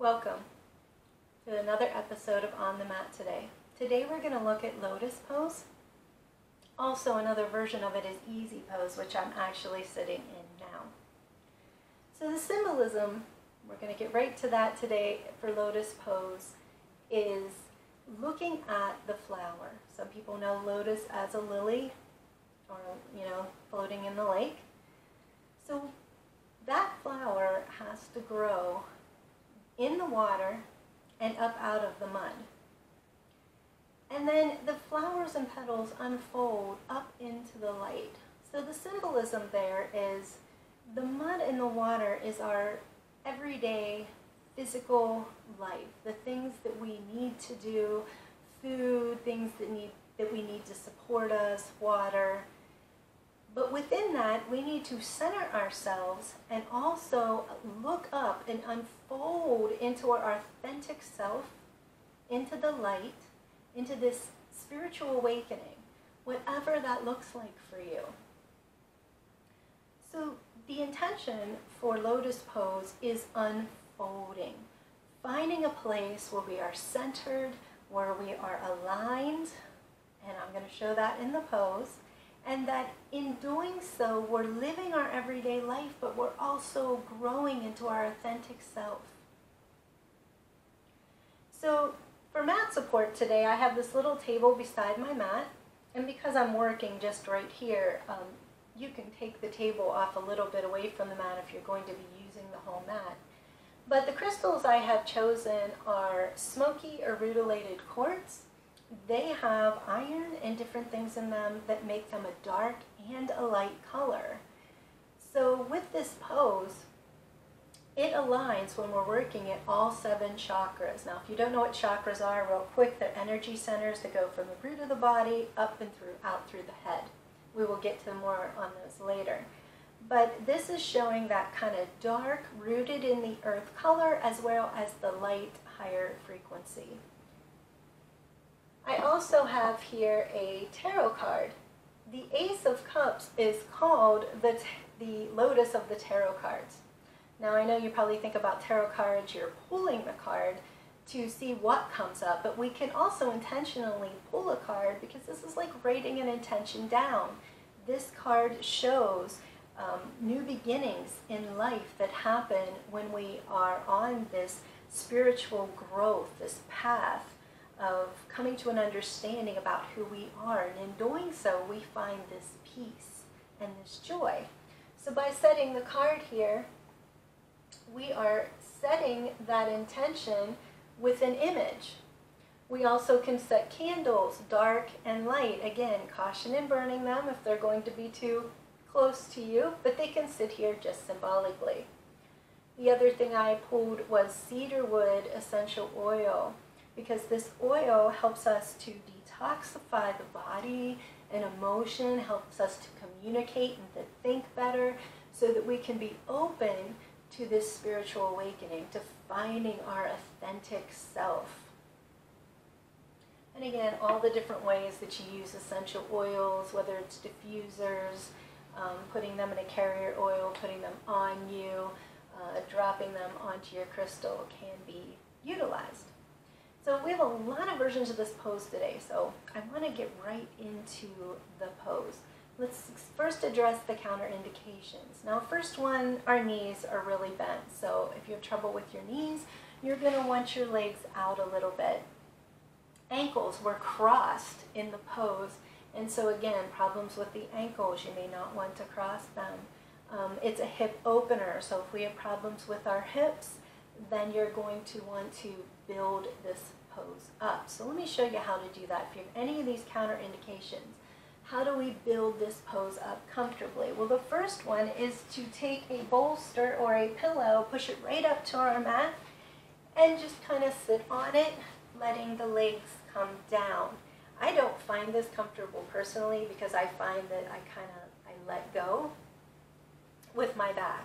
Welcome to another episode of On the Mat today. Today we're going to look at lotus pose. Also, another version of it is easy pose, which I'm actually sitting in now. So, the symbolism, we're going to get right to that today for lotus pose, is looking at the flower. Some people know lotus as a lily or, you know, floating in the lake. So, that flower has to grow in the water and up out of the mud. And then the flowers and petals unfold up into the light. So the symbolism there is the mud and the water is our everyday physical life, the things that we need to do, food, things that need that we need to support us, water. But within that, we need to center ourselves and also look up and unfold into our authentic self, into the light, into this spiritual awakening, whatever that looks like for you. So, the intention for Lotus Pose is unfolding, finding a place where we are centered, where we are aligned, and I'm going to show that in the pose and that in doing so, we're living our everyday life, but we're also growing into our authentic self. So, for mat support today, I have this little table beside my mat, and because I'm working just right here, um, you can take the table off a little bit away from the mat if you're going to be using the whole mat. But the crystals I have chosen are smoky or rutilated quartz, they have iron and different things in them that make them a dark and a light color. So with this pose, it aligns when we're working at all seven chakras. Now, if you don't know what chakras are, real quick, they're energy centers that go from the root of the body up and through out through the head. We will get to more on those later. But this is showing that kind of dark, rooted in the earth color, as well as the light, higher frequency. I also have here a tarot card. The Ace of Cups is called the, the Lotus of the Tarot cards. Now, I know you probably think about tarot cards, you're pulling the card to see what comes up, but we can also intentionally pull a card because this is like writing an intention down. This card shows um, new beginnings in life that happen when we are on this spiritual growth, this path of coming to an understanding about who we are. And in doing so, we find this peace and this joy. So by setting the card here, we are setting that intention with an image. We also can set candles, dark and light. Again, caution in burning them if they're going to be too close to you, but they can sit here just symbolically. The other thing I pulled was cedar wood essential oil because this oil helps us to detoxify the body and emotion, helps us to communicate and to think better so that we can be open to this spiritual awakening, to finding our authentic self. And again, all the different ways that you use essential oils, whether it's diffusers, um, putting them in a carrier oil, putting them on you, uh, dropping them onto your crystal can be utilized. So we have a lot of versions of this pose today, so I want to get right into the pose. Let's first address the counterindications. Now, first one, our knees are really bent. So if you have trouble with your knees, you're going to want your legs out a little bit. Ankles were crossed in the pose, and so again, problems with the ankles, you may not want to cross them. Um, it's a hip opener, so if we have problems with our hips, then you're going to want to build this pose up. So let me show you how to do that. If you have any of these counterindications, how do we build this pose up comfortably? Well, the first one is to take a bolster or a pillow, push it right up to our mat, and just kind of sit on it, letting the legs come down. I don't find this comfortable personally because I find that I kind of I let go with my back.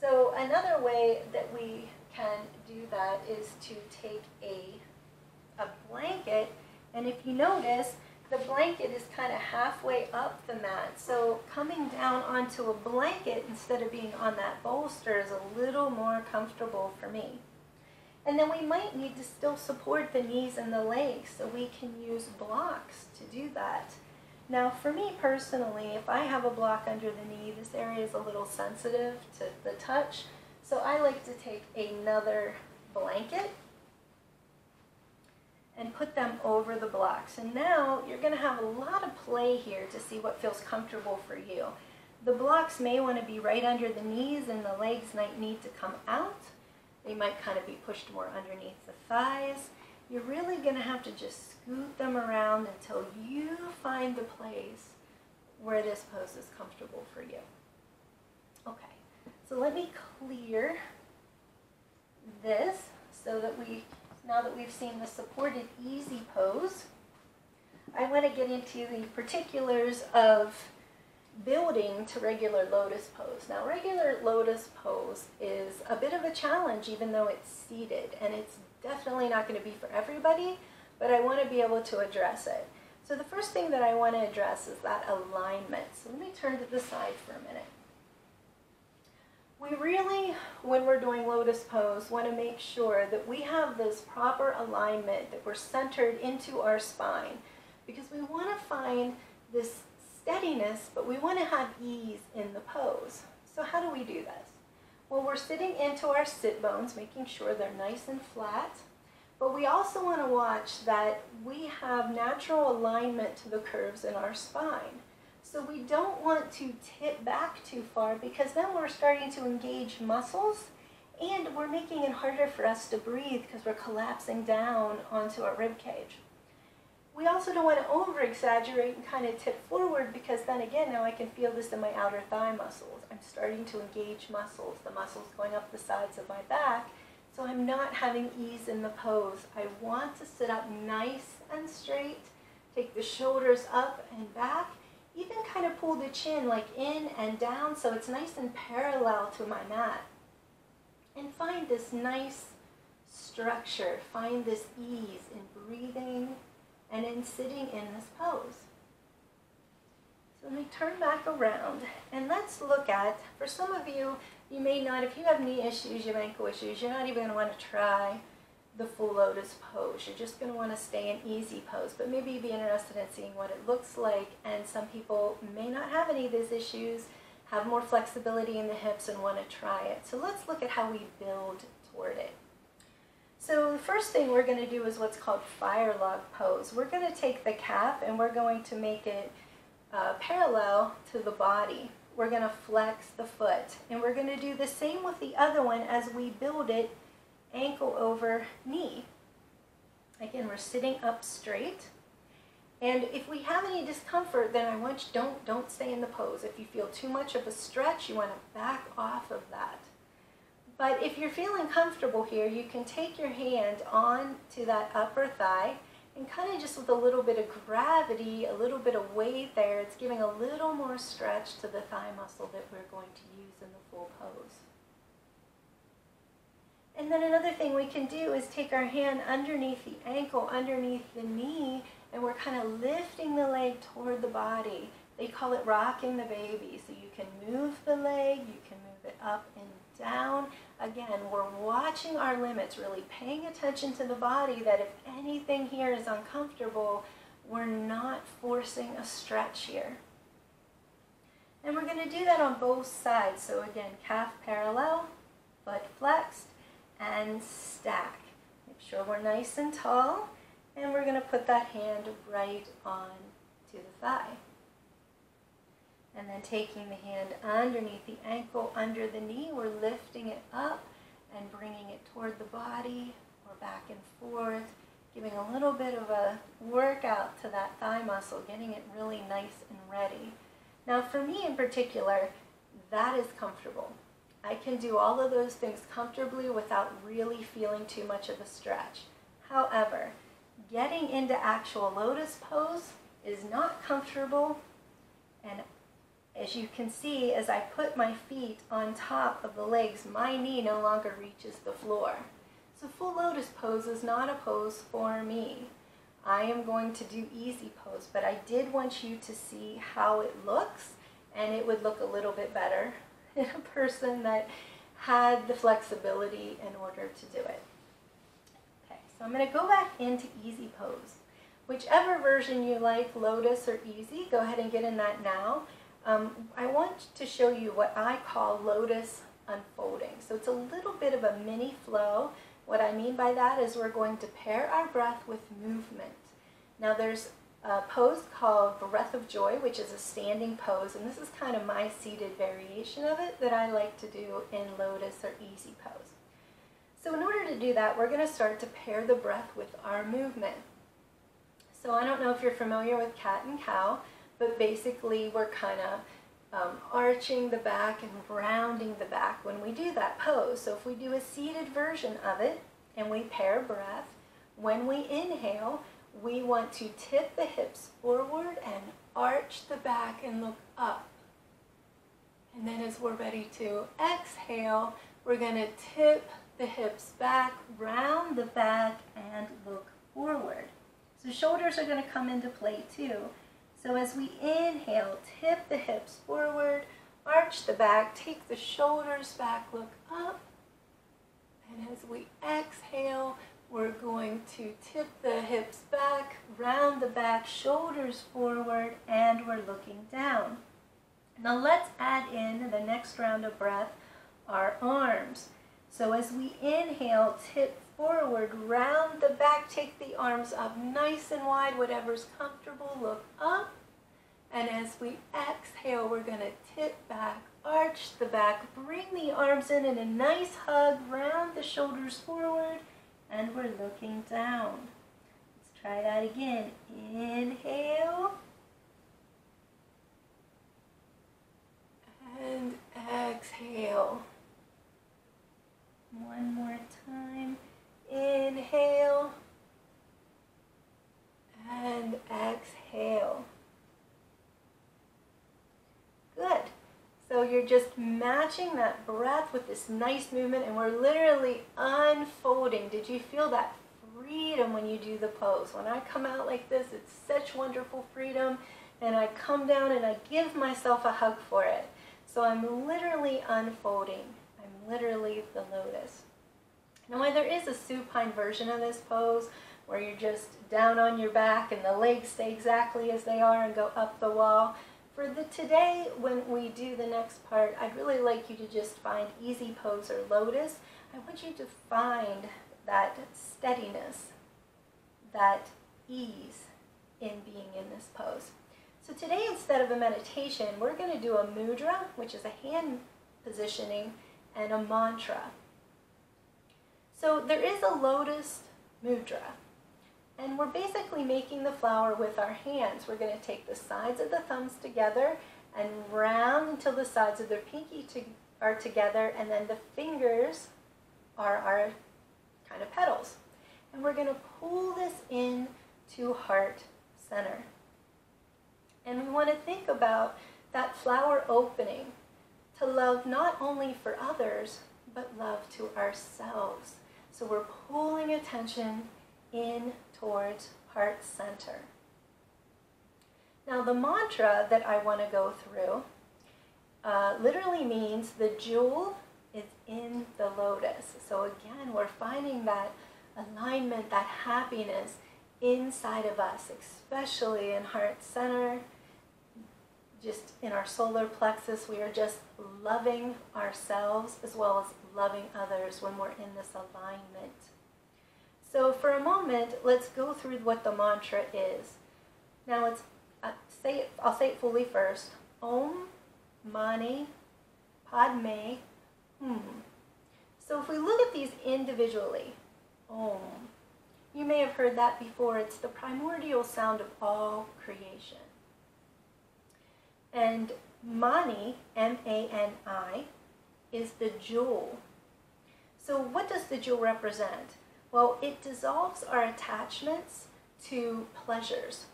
So another way that we can do that is to take a, a blanket, and if you notice, the blanket is kind of halfway up the mat. So coming down onto a blanket instead of being on that bolster is a little more comfortable for me. And then we might need to still support the knees and the legs, so we can use blocks to do that. Now, for me personally, if I have a block under the knee, this area is a little sensitive to the touch, so I like to take another blanket and put them over the blocks. And now you're going to have a lot of play here to see what feels comfortable for you. The blocks may want to be right under the knees and the legs might need to come out. They might kind of be pushed more underneath the thighs. You're really going to have to just scoot them around until you find the place where this pose is comfortable for you. So let me clear this so that we, now that we've seen the supported easy pose, I want to get into the particulars of building to regular lotus pose. Now, regular lotus pose is a bit of a challenge even though it's seated, and it's definitely not going to be for everybody, but I want to be able to address it. So the first thing that I want to address is that alignment. So let me turn to the side for a minute. We really, when we're doing lotus pose, want to make sure that we have this proper alignment, that we're centered into our spine, because we want to find this steadiness, but we want to have ease in the pose. So how do we do this? Well, we're sitting into our sit bones, making sure they're nice and flat, but we also want to watch that we have natural alignment to the curves in our spine. So we don't want to tip back too far because then we're starting to engage muscles and we're making it harder for us to breathe because we're collapsing down onto our rib cage. We also don't want to over exaggerate and kind of tip forward because then again, now I can feel this in my outer thigh muscles. I'm starting to engage muscles, the muscles going up the sides of my back. So I'm not having ease in the pose. I want to sit up nice and straight, take the shoulders up and back, even kind of pull the chin like in and down so it's nice and parallel to my mat. And find this nice structure, find this ease in breathing and in sitting in this pose. So let me turn back around and let's look at, for some of you, you may not, if you have knee issues, you have ankle issues, you're not even going to want to try the full lotus pose. You're just going to want to stay in easy pose, but maybe you'd be interested in seeing what it looks like. And some people may not have any of these issues, have more flexibility in the hips and want to try it. So let's look at how we build toward it. So the first thing we're going to do is what's called fire log pose. We're going to take the calf and we're going to make it uh, parallel to the body. We're going to flex the foot. And we're going to do the same with the other one as we build it ankle over knee. Again, we're sitting up straight. And if we have any discomfort, then I want you, don't, don't stay in the pose. If you feel too much of a stretch, you want to back off of that. But if you're feeling comfortable here, you can take your hand on to that upper thigh and kind of just with a little bit of gravity, a little bit of weight there, it's giving a little more stretch to the thigh muscle that we're going to use in the full pose. And then another thing we can do is take our hand underneath the ankle, underneath the knee, and we're kind of lifting the leg toward the body. They call it rocking the baby. So you can move the leg, you can move it up and down. Again, we're watching our limits, really paying attention to the body that if anything here is uncomfortable, we're not forcing a stretch here. And we're going to do that on both sides. So again, calf parallel, foot flexed, and stack. Make sure we're nice and tall. And we're going to put that hand right on to the thigh. And then taking the hand underneath the ankle, under the knee, we're lifting it up and bringing it toward the body or back and forth, giving a little bit of a workout to that thigh muscle, getting it really nice and ready. Now for me in particular, that is comfortable. I can do all of those things comfortably without really feeling too much of a stretch. However, getting into actual lotus pose is not comfortable and as you can see, as I put my feet on top of the legs, my knee no longer reaches the floor. So full lotus pose is not a pose for me. I am going to do easy pose, but I did want you to see how it looks, and it would look a little bit better in a person that had the flexibility in order to do it. Okay, so I'm going to go back into easy pose. Whichever version you like, lotus or easy, go ahead and get in that now. Um, I want to show you what I call lotus unfolding. So it's a little bit of a mini flow. What I mean by that is we're going to pair our breath with movement. Now there's a pose called Breath of Joy, which is a standing pose, and this is kind of my seated variation of it that I like to do in Lotus or Easy Pose. So in order to do that, we're going to start to pair the breath with our movement. So I don't know if you're familiar with cat and cow, but basically we're kind of um, arching the back and rounding the back when we do that pose. So if we do a seated version of it and we pair breath, when we inhale, we want to tip the hips forward and arch the back and look up. And then as we're ready to exhale, we're going to tip the hips back, round the back, and look forward. So shoulders are going to come into play too. So as we inhale, tip the hips forward, arch the back, take the shoulders back, look up. And as we exhale, we're going to tip the hips back, round the back, shoulders forward, and we're looking down. Now let's add in the next round of breath, our arms. So as we inhale, tip forward, round the back, take the arms up nice and wide, whatever's comfortable, look up. And as we exhale, we're going to tip back, arch the back, bring the arms in in a nice hug, round the shoulders forward, and we're looking down. Let's try that again. Inhale. And exhale. One more time. Inhale. And exhale. Good. So you're just matching that breath with this nice movement and we're literally unfolding. Did you feel that freedom when you do the pose? When I come out like this, it's such wonderful freedom and I come down and I give myself a hug for it. So I'm literally unfolding. I'm literally the lotus. Now there is a supine version of this pose where you're just down on your back and the legs stay exactly as they are and go up the wall. For the today, when we do the next part, I'd really like you to just find easy pose or lotus. I want you to find that steadiness, that ease in being in this pose. So today, instead of a meditation, we're going to do a mudra, which is a hand positioning, and a mantra. So there is a lotus mudra. And we're basically making the flower with our hands. We're going to take the sides of the thumbs together and round until the sides of the pinky to, are together, and then the fingers are our kind of petals. And we're going to pull this in to heart center. And we want to think about that flower opening to love not only for others, but love to ourselves. So we're pulling attention in towards heart center. Now the mantra that I want to go through uh, literally means the jewel is in the lotus. So again, we're finding that alignment, that happiness inside of us, especially in heart center, just in our solar plexus. We are just loving ourselves as well as loving others when we're in this alignment. So for a moment, let's go through what the mantra is. Now it's uh, say it, I'll say it fully first. Om Mani Padme Hum. So if we look at these individually, Om. You may have heard that before. It's the primordial sound of all creation. And Mani, M-A-N-I, is the jewel. So what does the jewel represent? Well, it dissolves our attachments to pleasures,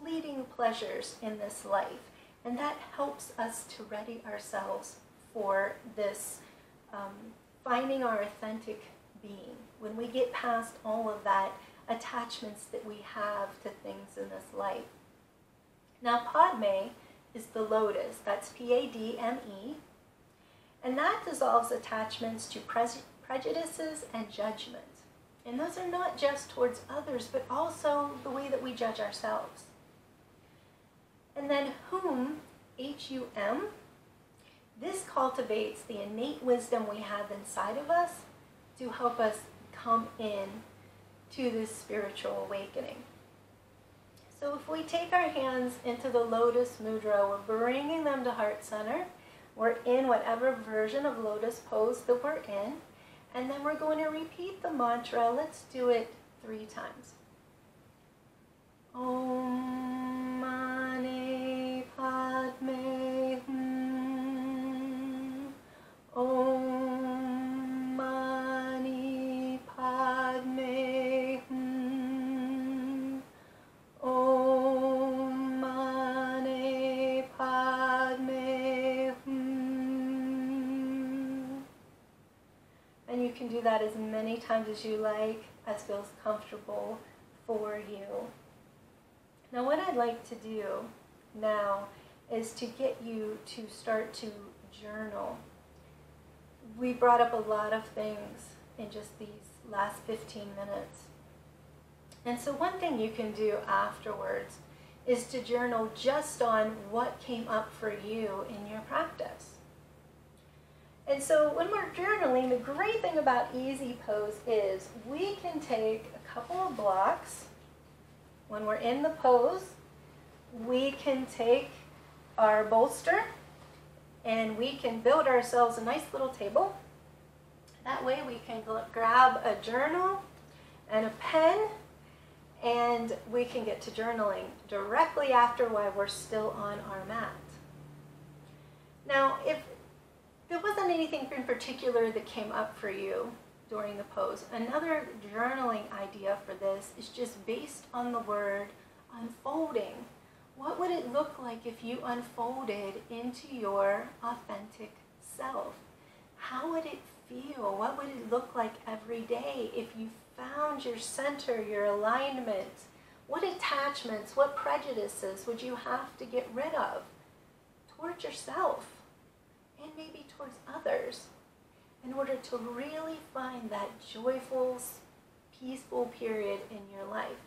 fleeting pleasures in this life. And that helps us to ready ourselves for this um, finding our authentic being. When we get past all of that attachments that we have to things in this life. Now, Padme is the lotus. That's P-A-D-M-E. And that dissolves attachments to pre prejudices and judgments. And those are not just towards others, but also the way that we judge ourselves. And then Hum, H U M, this cultivates the innate wisdom we have inside of us to help us come in to this spiritual awakening. So if we take our hands into the lotus mudra, we're bringing them to heart center. We're in whatever version of lotus pose that we're in. And then we're going to repeat the mantra. Let's do it three times. Om that as many times as you like, as feels comfortable for you. Now, what I'd like to do now is to get you to start to journal. We brought up a lot of things in just these last 15 minutes. And so, one thing you can do afterwards is to journal just on what came up for you in your practice. And so, when we're journaling, the great thing about Easy Pose is we can take a couple of blocks when we're in the pose, we can take our bolster and we can build ourselves a nice little table. That way we can grab a journal and a pen and we can get to journaling directly after while we're still on our mat. Now, if there wasn't anything in particular that came up for you, during the pose. Another journaling idea for this is just based on the word unfolding. What would it look like if you unfolded into your authentic self? How would it feel? What would it look like every day if you found your center, your alignment? What attachments, what prejudices would you have to get rid of towards yourself and maybe towards others? in order to really find that joyful, peaceful period in your life.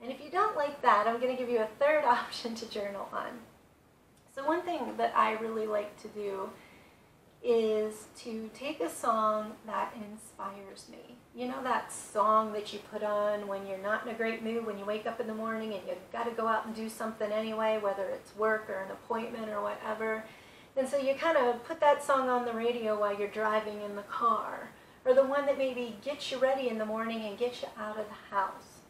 And if you don't like that, I'm going to give you a third option to journal on. So, one thing that I really like to do is to take a song that inspires me. You know that song that you put on when you're not in a great mood, when you wake up in the morning and you've got to go out and do something anyway, whether it's work or an appointment or whatever, and so you kind of put that song on the radio while you're driving in the car, or the one that maybe gets you ready in the morning and gets you out of the house.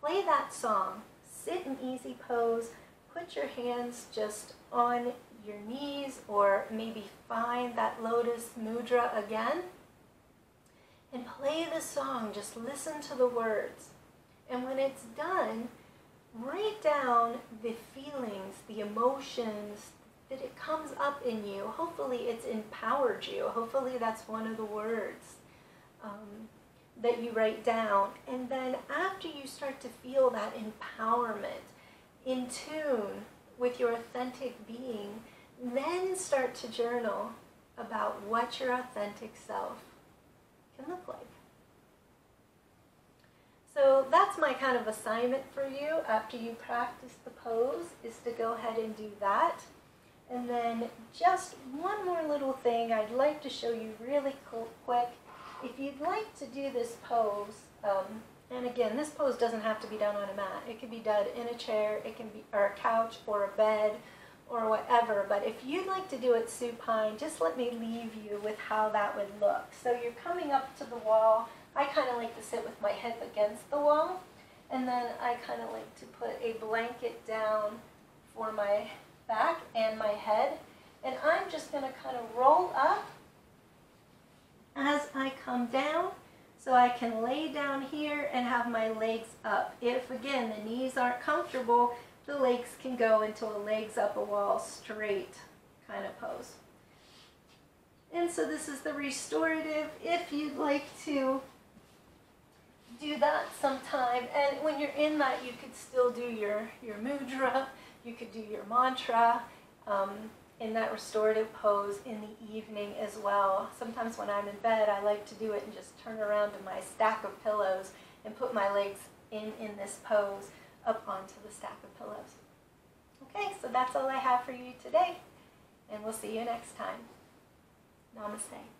Play that song, sit in easy pose, put your hands just on your knees, or maybe find that lotus mudra again, and play the song. Just listen to the words. And when it's done, write down the feelings, the emotions, that it comes up in you. Hopefully, it's empowered you. Hopefully, that's one of the words um, that you write down. And then, after you start to feel that empowerment, in tune with your authentic being, then start to journal about what your authentic self can look like. So that's my kind of assignment for you after you practice the pose is to go ahead and do that. And then just one more little thing I'd like to show you really quick. If you'd like to do this pose, um, and again, this pose doesn't have to be done on a mat. It can be done in a chair, it can be, or a couch, or a bed, or whatever. But if you'd like to do it supine, just let me leave you with how that would look. So you're coming up to the wall. I kind of like to sit with my head against the wall. And then I kind of like to put a blanket down for my back and my head. And I'm just going to kind of roll up as I come down so I can lay down here and have my legs up. If, again, the knees aren't comfortable, the legs can go into a legs up a wall straight kind of pose. And so this is the restorative. If you'd like to do that sometime, and when you're in that, you could still do your, your mudra you could do your mantra. Um, in that restorative pose in the evening as well. Sometimes when I'm in bed, I like to do it and just turn around to my stack of pillows and put my legs in, in this pose up onto the stack of pillows. Okay, so that's all I have for you today, and we'll see you next time. Namaste.